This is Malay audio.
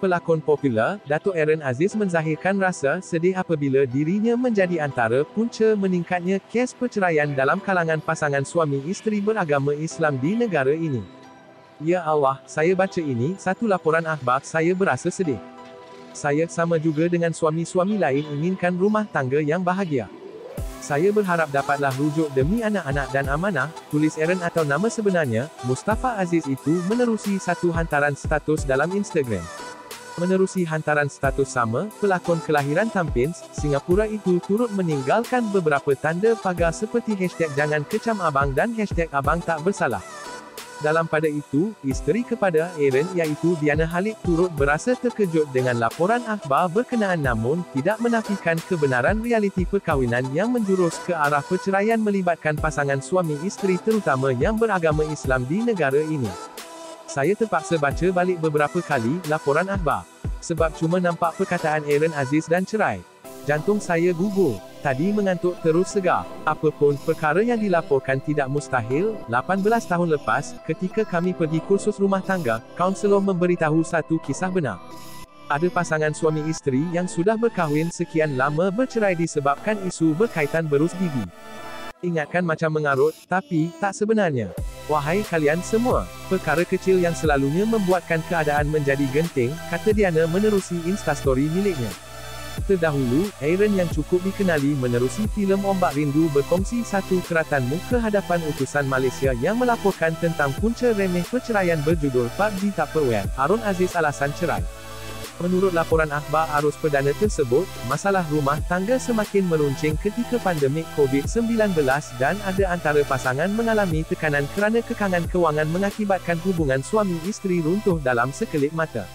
pelakon popular, Datuk Aaron Aziz menzahirkan rasa sedih apabila dirinya menjadi antara punca meningkatnya kes perceraian dalam kalangan pasangan suami isteri beragama Islam di negara ini. Ya Allah, saya baca ini, satu laporan akhbar, saya berasa sedih. Saya sama juga dengan suami-suami lain inginkan rumah tangga yang bahagia. Saya berharap dapatlah rujuk demi anak-anak dan amanah, tulis Aaron atau nama sebenarnya, Mustafa Aziz itu menerusi satu hantaran status dalam Instagram. Menerusi hantaran status sama, pelakon kelahiran Tampins, Singapura itu turut meninggalkan beberapa tanda pagar seperti hashtag jangan kecam abang dan hashtag abang tak bersalah. Dalam pada itu, isteri kepada Aaron iaitu Diana Halik turut berasa terkejut dengan laporan akhbar berkenaan namun tidak menafikan kebenaran realiti perkahwinan yang menjurus ke arah perceraian melibatkan pasangan suami isteri terutama yang beragama Islam di negara ini. Saya terpaksa baca balik beberapa kali laporan akhbar. Sebab cuma nampak perkataan Aaron Aziz dan cerai. Jantung saya gugur. Tadi mengantuk terus segar. Apapun perkara yang dilaporkan tidak mustahil, 18 tahun lepas, ketika kami pergi kursus rumah tangga, kaunselor memberitahu satu kisah benar. Ada pasangan suami isteri yang sudah berkahwin sekian lama bercerai disebabkan isu berkaitan berus gigi. Ingatkan macam mengarut, tapi, tak sebenarnya. Wahai kalian semua, perkara kecil yang selalunya membuatkan keadaan menjadi genting, kata Diana menerusi instastory miliknya. Terdahulu, Aaron yang cukup dikenali menerusi filem Ombak Rindu berkongsi satu keratan muka hadapan utusan Malaysia yang melaporkan tentang punca remeh perceraian berjudul PUBG Tupperware, Harun Aziz alasan cerai. Menurut laporan akhbar arus perdana tersebut, masalah rumah tangga semakin meruncing ketika pandemik COVID-19 dan ada antara pasangan mengalami tekanan kerana kekangan kewangan mengakibatkan hubungan suami isteri runtuh dalam sekelip mata.